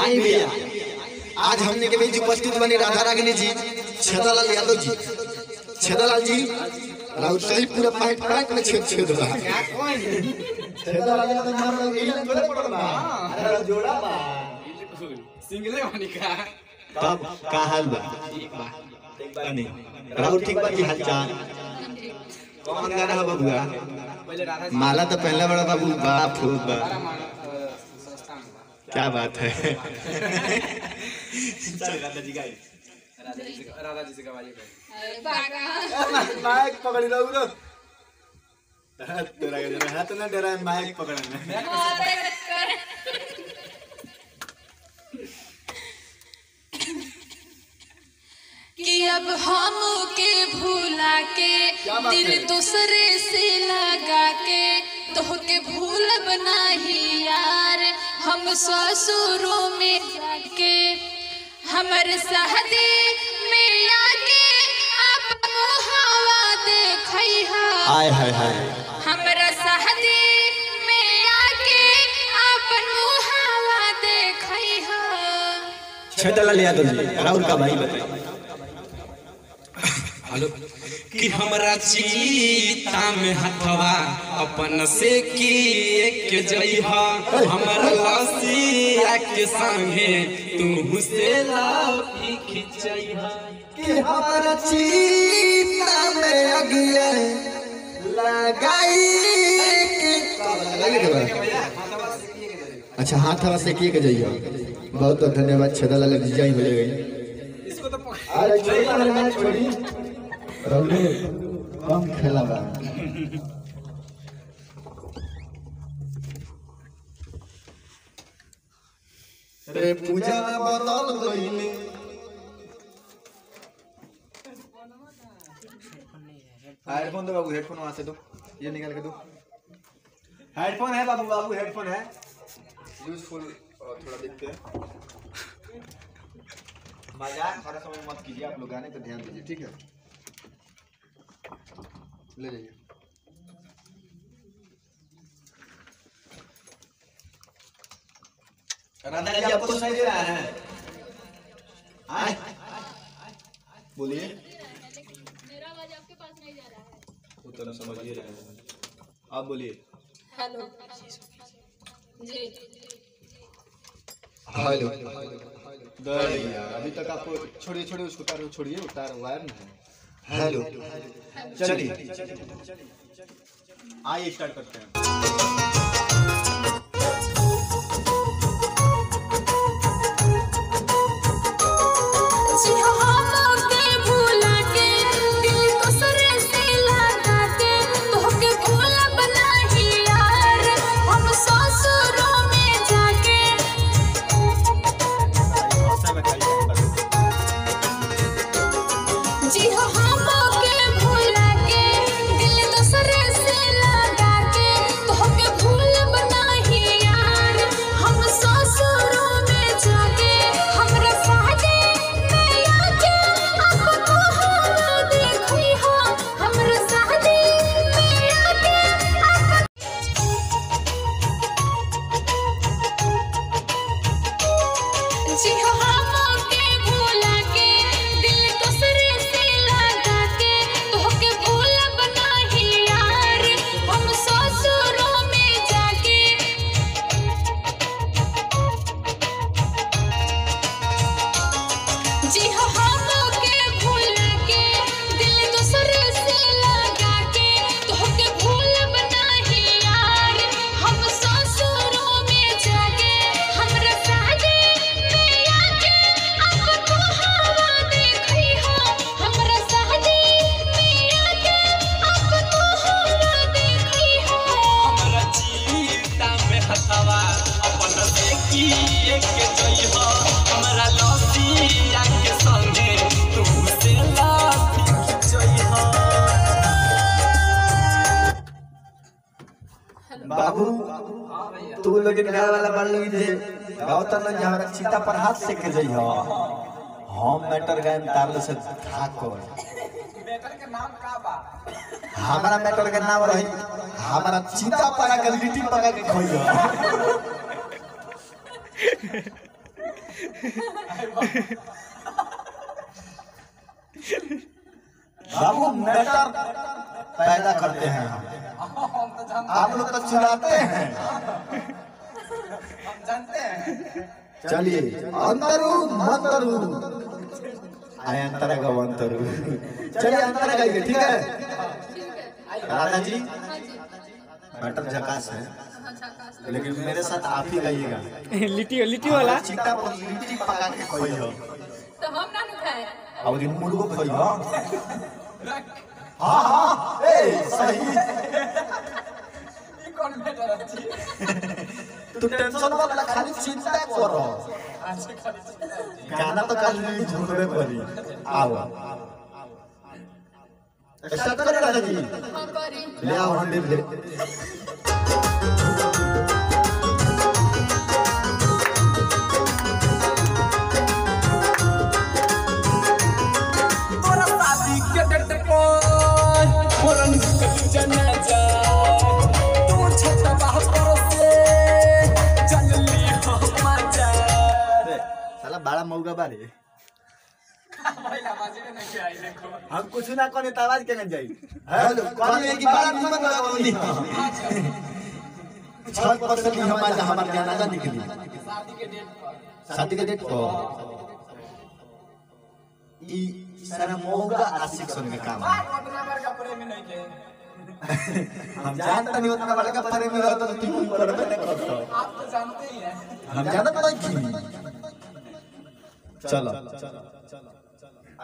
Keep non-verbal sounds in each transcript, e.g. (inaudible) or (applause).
आई भैया। आज हमने के बीच उपस्थित बने राधा रागिनी जी छेदालाल यादव जी। छेदालाल जी राउत सही पूरा पाइप पाइप में छेद छेद रहा छेदालाल यादव मार रहा है थोड़े पड़ रहा अरे जोड़ा बा। सिंगले वाली का। तब का हाल बा? राउत ठीक बा जी हाल चाल कौन गाना है बबुआ माला तो पहले बड़ा बाबू बाप बा बारह मांग सस्ता में बा। क्या बात है? राधा जी से राधा जी से माइक पकड़ी रहो रो तोरा के हाथ ना डरा माइक पकड़ना कि अब हम के भूला के दिल दूसरे से लगा के तो के भूल बना यार हम ससुरों में जाके हमर शादी में आके अब मुहावा देखई हा। हाय हाय हाय। हमरा शादी में आके अपन मुहावा देखई हा। छेदला लिया तो राहुल का भाई बताइए। हेलो कि हमरा चीता में हथवा अपन से की एक जइहा हमरा लसिया के संगे तू से लाफी खिचइहा कि हमारा चीता में अगिए लगाई अच्छा हाथ हवा से किए के जाइए बहुत बहुत धन्यवाद छेदला लग जाई हो गई इसको तो अरे छोड़ी छोड़ी कम खेला रे पूजा बदल गईले। हेडफोन दो बाबू हेडफोन वहाँ से दो। ये निकाल के दो। हेडफोन है बाबू बाबू हेडफोन है। यूजफुल थोड़ा देखते हैं। मज़ाक हर समय मत कीजिए, आप लोग गाने पे ध्यान दीजिए, ठीक है? ले जाइए। राधा जी आपको सुनाई दे रहा है। आए। बोलिए। मेरा आवाज़ आपके पास नहीं जा रहा है। उत्तर समझ ही रहे हैं। आप बोलिए। हेलो। जी। हेलो दरिया। अभी तक आपको छोड़िए छोड़िए उसको उतारो छोड़िए उतार वायर ना है। हेलो चलिए आइए स्टार्ट करते हैं बाबू। तू लोग गाय वाला बन लगी जे। गावता न जे हमरा चीता पर हाथ से के जइहो हम मैटर गायम तारल से ठाकुर बेटर के नाम का बा हमारा मैटर के नाम रही। हमारा चीता पका के लिट्टी पका के खइयो। बाबू, मैटर पैदा करते हैं हम। आप लोग तो चिल्लाते हैं। हम जानते हैं। चलिए अंतरू मंतरू। आए अंतरा का अंतरू। चलिए अंतरा गाइए ठीक है? राधा जी हाँ जी मैटर झकास है। लेकिन मेरे साथ आप ही गाइएगा। लिट्टी लिट्टी वाला। चिट्टा पर लिट्टी पका के खोई हो तो हम ना खाए। अब दिन मुर्गो खोई हो हाँ हाँ ए सही ई कौन बेटा रहती तू टेंशन मत ले खाली चिंता करो आज खाली चिंता है। गाना तो कल भी झूमबे करी आओ स्टार्ट करो राजा जी हाँ करी ले आओ हंड्रेड ले मौका बारे नहीं हम कुछ ना कोने तो आवाज़ केना जाई? हेलो कौन है कि बड़ा निमन लगावली छत पर से भी हमारा हमार जनाजा निकली शादी के डेट पर शादी के डेट पर। ई सारा मौका आशिक सुन के काम। उतना बार कपड़े में नहीं के। हम जानता नहीं उतना बड़ा का परे में रहता तो तू करबे नहीं करता आप तो जानते ही हैं। हम जानत नहीं। की चलो।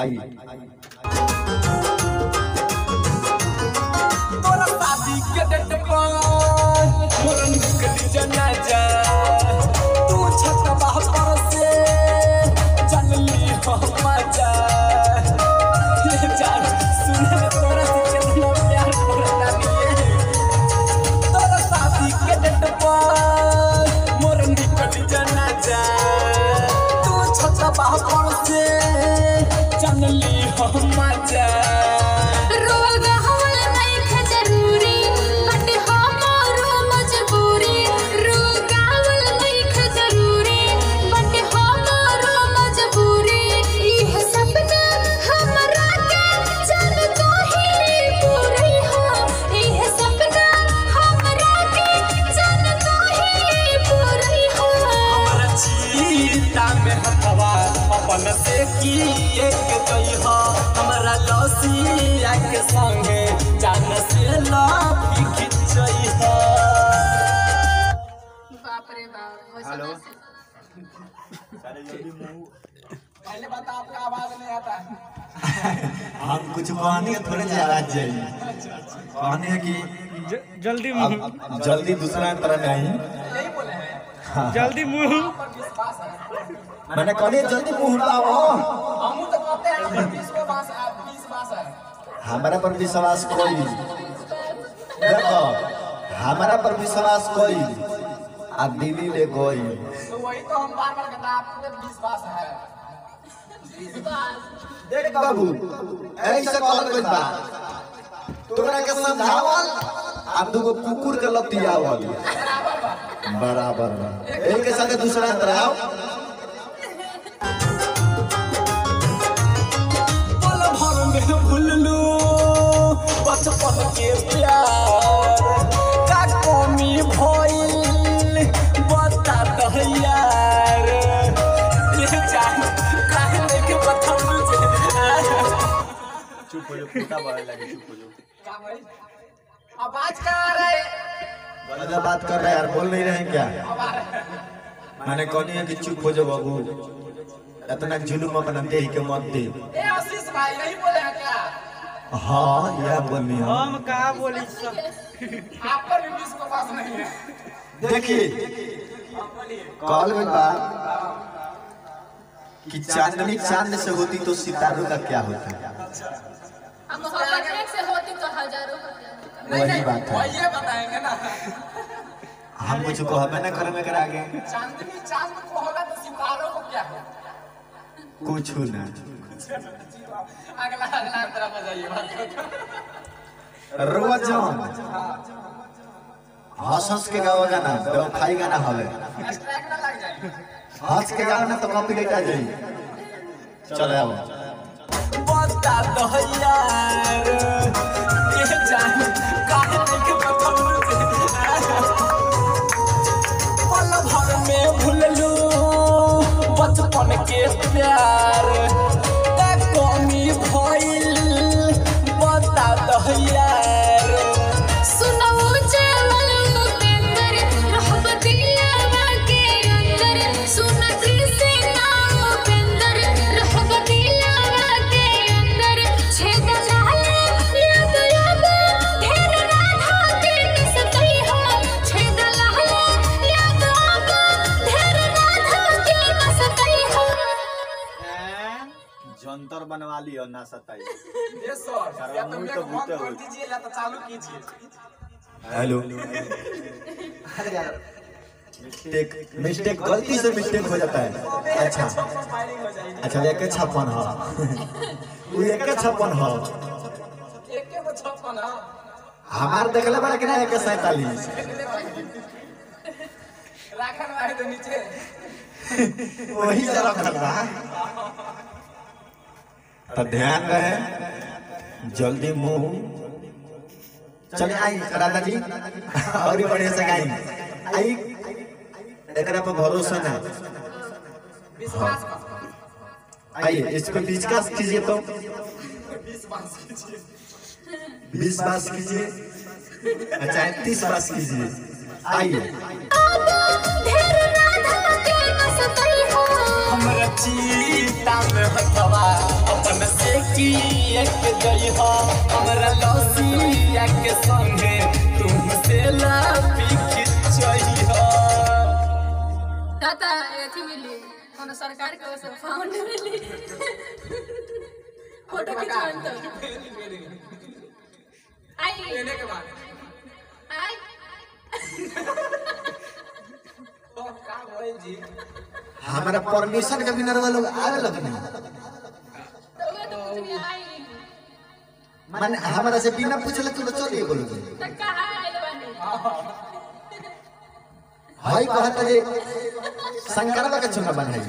आइए। तोरा शादी के डेट पर मोरा निकल जनाजा तू छत बाहर पर love. पहले बता आपका आवाज़ नहीं आता। है हम कुछ कहने थोड़े जा आवाज़ जाई कहने कि जल्दी मुँह। जल्दी दूसरा तरह नहीं यही बोले हैं। जल्दी मुँह। विश्वास है। मैंने कहने जल्दी मुँह हटाओ हम तो कहते हैं है है। हमारा पर विश्वास कोई देखो हमारा पर विश्वास कोई आ दिल्ली ले कोई। तो वही तो हम बार बार कहता हैं विश्वास है। देख बाबू ऐसे कहल गइल बा तोरा के समझावल आ दूगो कुकुर के लतियावल बराबर बा। एक के साथ दूसरा तरह हो जाओ फूटा बड़ा लगे चुप जाओ का भाई आवाज़ का आ रहा है? गलत बात कर रहे हैं यार बोल नहीं रहे क्या? है। मैंने कहनी है कि चुप हो जाओ बाबू। इतना जुलूम अपना देह के मत दे। ए आशीष भाई यही बोले हैं क्या? हाँ यह बोलनी है। हम का बोली सब? आप पर को पास नहीं है। देखिए आप बोलिए कॉल में बा कि चांदनी चाँद से होती तो सितारों का क्या होता? मोहब्बत एक से होती तो हज़ारों वही बात है। वही बताएँगे ना। हम कुछ कहबे न करे में करा आगे चांदनी चाँद को होगा तो सितारों को क्या हो कुछ ना अगला अगला तरफ़ जाइए बात रोजन हंस हंस के गावा गाना व्यवसायी गाना हवे। स्ट्राइक ना लग जाए। हंस के गाओ ना तो कॉपीराइट आ जाई चलो आओ बता दो प्यार ना सताई। ये सर या तो मेरे तो को ऑन कर दीजिए या तो चालू कीजिए। हेलो। मिस्टेक मिस्टेक गलती से मिस्टेक हो जाता है। अच्छा। हो अच्छा एक छप्पन हो। वो एक छप्पन हो। एक के छप्पन हाँ। हमार देखले बड़ा कि ना एक सैतालीस। तो नीचे। वही बा। तो ध्यान रहे जल्दी मुँह। चले आई राधा जी और भी बढ़िया से गाई आई एकरा पर भरोसा ना। विश्वास आइए इस पे डिस्कस कीजिए तो। विश्वास कीजिए। बीस बास कीजिए। अच्छा तीस बास कीजिए। आइए। ढेर के सतई हमरा से की हो। संगे तुमसे लापी खिंचई दादा एथी मिली। कोनो सरकार के से फाउंड मिली। फ़ोटो खिंचवान तो। आई। लेने के बाद। आई। तो हमारा परमिशन के बिना लोग आवे लगनी। माने हमारा से बिना पूछले तू तो तो कहाँ आइल बानी? हाई कहता जे शंकरवा के चुना बनाई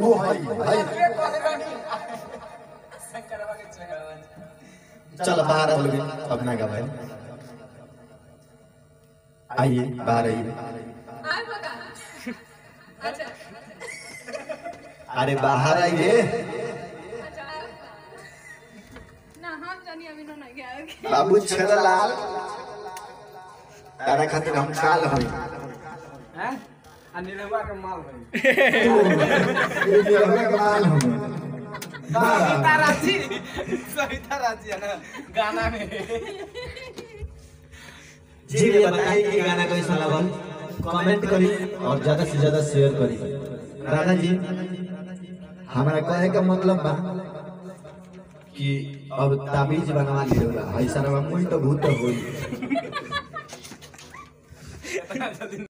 वो हाई हाई ये कॉल रानी शंकरवा के चेहरा चल बाहर आ लोगे अपना का भाई आइए बाहर आइए। अच्छा। अरे बाहर आइए। बाबू छेदलाल तारा खातिर हम काल होई हैं? अनिलवा के माल कमाल हम सविता राज़ी। सविता राज़ी है ना गाना में। जी ये बताइए कि गाना कैसा लगा? कमेंट करी और ज़्यादा से ज़्यादा शेयर करी राधा जी हमारा कहे का मतलब बा कि अब ताबीज बनवा लियो ऐसा रवा मुई तो भूत हो (laughs) (laughs)